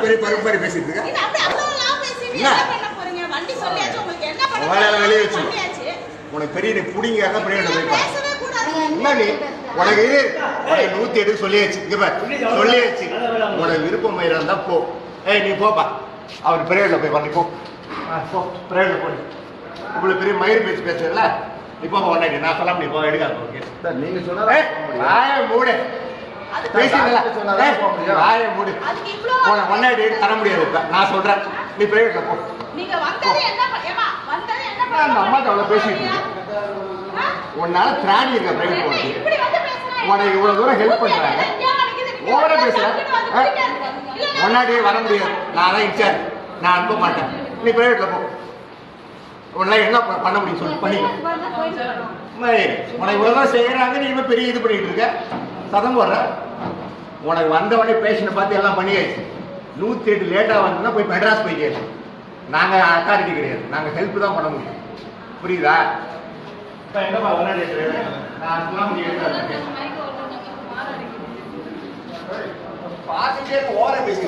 பெரிய பருப்பு மாதிரி பேசிட்டு இருக்க? உங்களுக்கு? வெளியே வச்சு. சொல்லியாச்சு. உனக்கு பெரிய நீ புடிங்க போய். என்ன நீ? உனக்கு இது? உனக்கு நூத்தி எட்டு சொல்லியாச்சு. இங்க பாரு. சொல்லியாச்சு. உனக்கு விருப்பம் மயிரா இருந்தா போ. ஏய் நீ போப்பா. அவர் பிரேயர்ல போய் பண்ணி போ. ஆ, போ. பிரேயர்ல போ நீ. இவ்வளவு பெரிய மயிர் பேச்சு பேசுறல நீ போ ஒன்னாடி நான் சொல்லாம நீ போ. எடுக்காத ஓகே? சார், நீங்க வாயை மூடு. முடியும். வாயை மூடு. உனக்கு ஒன்னாடி எடுத்து தர முடியாது இப்ப. நான் சொல்றேன். நீ பிரேயர்ல போ. நீங்க வந்தது என்ன பண்ண- ஏம்மா, வந்தது என்ன பண்ண நான் அந்த அம்மாட்ட போறீங்க? அவ்வளவு பேசிட்டு? உன்னால திராணி இருக்க வந்து பேசுறேன்? உனக்கு இவ்வளவு தூரம் ஹெல்ப் பண்றாங்க. ஓவரா பேசுற? முன்னாடி வர முடியாது. நான் தான் இன்சார்ஜ் நான் அனுப்ப மாட்டேன். நீ பிரைவேட்ல போ. உன்னால என்ன பண்ண முடியும் சொல்லு. பண்ணி. உனக்கு இவ்வளவுதான் செய்யறாங்க. நீ பெரிய இது பண்ணிட்டு இருக்க. சதம் போடுற. உனக்கு வந்த உடனே பேஷண்ட்டை பார்த்து எல்லாம் பண்ணியாச்சு நூத்தி எட்டு லேட்டா வந்ததுன்னா போய் மெட்ராஸ் போய் கேளு நாங்க அத்தாரிட்டி கிடையாது நாங்க ஹெல்ப் தான் பண்ண முடியும் புரியுதா இப்ப எங்கப்பா முன்னாடி நான் சொல்ல முடியாது பார்த்துட்டே ஓர பேசி